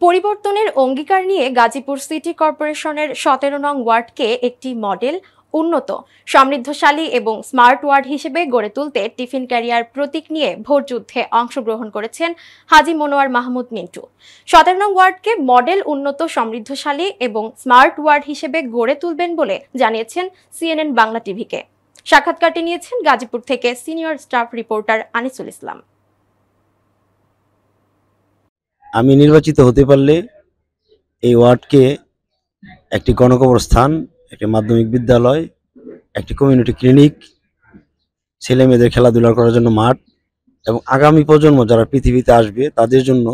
পরিবর্তনের অঙ্গীকার নিয়ে গাজীপুর সিটি কর্পোরেশনের সতেরো নং ওয়ার্ডকে একটি মডেল উন্নত, সমৃদ্ধশালী এবং স্মার্ট ওয়ার্ড হিসেবে গড়ে তুলতে টিফিন ক্যারিয়ার প্রতীক নিয়ে ভোট যুদ্ধে অংশগ্রহণ করেছেন হাজি মনোয়ার মাহমুদ মিন্টু। সতেরো নং ওয়ার্ডকে মডেল উন্নত, সমৃদ্ধশালী এবং স্মার্ট ওয়ার্ড হিসেবে গড়ে তুলবেন বলে জানিয়েছেন সিএনএন বাংলা টিভিকে। সাক্ষাৎকারটি নিয়েছেন গাজীপুর থেকে senior staff reporter Anisul Islam. আমি নির্বাচিত হতে পারলে এই ওয়ার্ডকে একটি গণকবরস্থান, একটি মাধ্যমিক বিদ্যালয়, একটি কমিউনিটি ক্লিনিক ছেলে মেয়েদের খেলাধুলা করার জন্য মাঠ এবং আগামী প্রজন্ম যারা পৃথিবীতে আসবে তাদের জন্য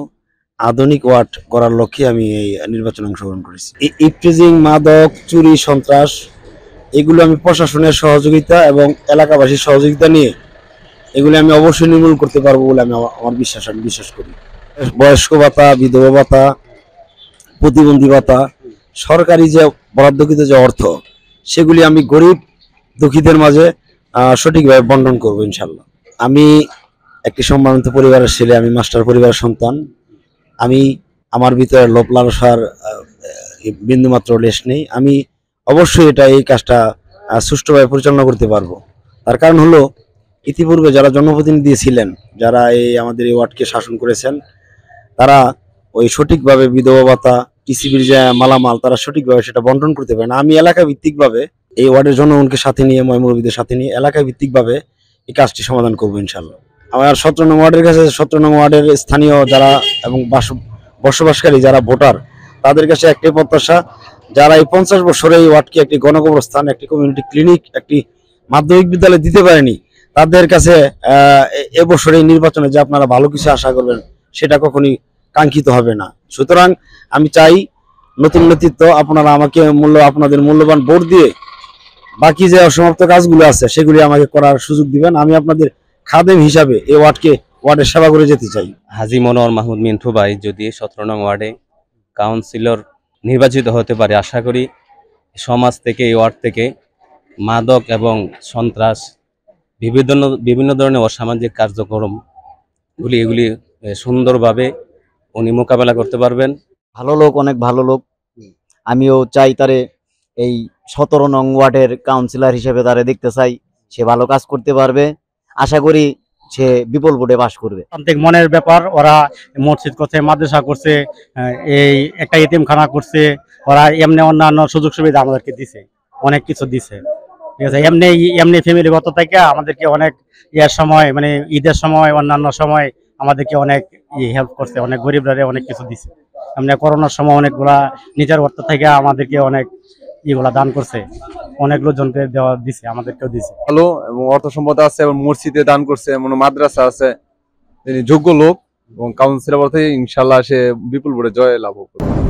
আধুনিক ওয়ার্ড করার লক্ষ্যে আমি এই নির্বাচনে অংশগ্রহণ করেছি। এই ইফটিজিং, মাদক, চুরি, সন্ত্রাস, এগুলো আমি প্রশাসনের সহযোগিতা এবং এলাকাবাসীর সহযোগিতা নিয়ে এগুলো আমি অবশ্যই নির্মূল করতে পারব বলে আমি আমার বিশ্বাস আমি বিশ্বাস করি। বয়স্ক ভাতা, বিধবা ভাতা, প্রতিবন্ধী ভাতা, সরকারি যে বরাদ্দকৃত যে অর্থ, সেগুলি আমি গরিব, দুঃখীদের মাঝে সঠিকভাবে বন্টন করব ইনশাল্লাহ। আমি একটি সম্মানিত পরিবারের ছেলে, আমি মাস্টার পরিবারের সন্তান। আমি, আমার ভিতরে লোভ লালসার বিন্দুমাত্র লেশ নেই। আমি অবশ্যই এটা, এই কাজটা সুষ্ঠুভাবে পরিচালনা করতে পারব। তার কারণ হলো, ইতিপূর্বে যারা জনপ্রতিনিধি ছিলেন, যারা এই আমাদের এই ওয়ার্ডকে শাসন করেছেন তারা ওই সঠিকভাবে বিধবা ভাতা টিসিবির যে মালামাল তারা সঠিকভাবে সেটা বন্টন করতে পারে না। আমি এলাকা ভিত্তিকভাবে এই ওয়ার্ডের জনগণকে সাথে নিয়ে ময়মুরবিদের সাথে নিয়ে এলাকা ভিত্তিকভাবে এই কাজটি সমাধান করব ইনশাল্লাহ আমার সতেরো নং ওয়ার্ডের কাছে, সতেরো নং ওয়ার্ডের স্থানীয় যারা এবং বাস বসবাসকারী যারা ভোটার, তাদের কাছে একটাই প্রত্যাশা, যারা এই পঞ্চাশ বছরে এই ওয়ার্ডকে একটি গণকবরস্থান, একটি কমিউনিটি ক্লিনিক একটি মাধ্যমিক বিদ্যালয় দিতে পারেনি, তাদের কাছে এবছর এই নির্বাচনে যে আপনারা ভালো কিছু আশা করবেন সেটা কখনই কাঙ্ক্ষিত হবে না। সুতরাং আমি চাই নতুন নেতৃত্ব আপনারা আমাকে মূল্য, আপনাদের মূল্যবান ভোট দিয়ে বাকি যে অসমাপ্ত কাজগুলো আছে, সেগুলি আমাকে করার সুযোগ দিবেন। আমি আপনাদের খাদেম হিসাবে এই ওয়ার্ডকে, ওয়ার্ডের সেবা করে যেতে চাই। হাজি মনোয়ার মাহমুদ মিন্টু ভাই, যদি সতেরো নং ওয়ার্ডে কাউন্সিলর নির্বাচিত হতে পারে, আশা করি সমাজ থেকে, এই ওয়ার্ড থেকে মাদক এবং সন্ত্রাস, বিভিন্ন বিভিন্ন ধরনের অসামাজিক কার্যক্রমগুলি, এগুলি সুন্দরভাবে উনি মোকাবেলা করতে পারবেন। ভালো লোক অনেক ভালো লোক। আমিও চাই তারে এই সতেরো নং ওয়ার্ডের কাউন্সিলর হিসেবে তারে দেখতে চাই। সে ভালো কাজ করতে পারবে। আশা করি সে বিপুল ভোটে বাস করবে। প্রান্তিক মনের ব্যাপার ওরা মসজিদ করছে মাদ্রাসা করছে এই একটা এতিমখানা করছে ওরা এমনি অন্যান্য সুযোগ সুবিধা আমাদেরকে দিছে অনেক কিছু দিছে। ঠিক আছে এমনি এমনি ফ্যামিলিগত থেকে আমাদেরকে অনেক ইয়ের সময় মানে ঈদের সময় অন্যান্য সময় আমাদেরকে অনেক হেল্প করছে, অনেক গরিবরা অনেক কিছু দিছে। এমনি করোনার সময় অনেকগুলা নিজের অর্থ থেকে আমাদেরকে অনেক ইগুলা দান করছে। অনেক লোকজনকে দেওয়া দিছে, আমাদেরকেও দিছে। ভালো এবং অর্থ সম্পদ আছে এবং মসজিদে দান করছে এমন মাদ্রাসা আছে। তিনি যোগ্য লোক এবং কাউন্সিলর বলতে ইনশাল্লাহ সে বিপুল বলে জয় লাভ করবে।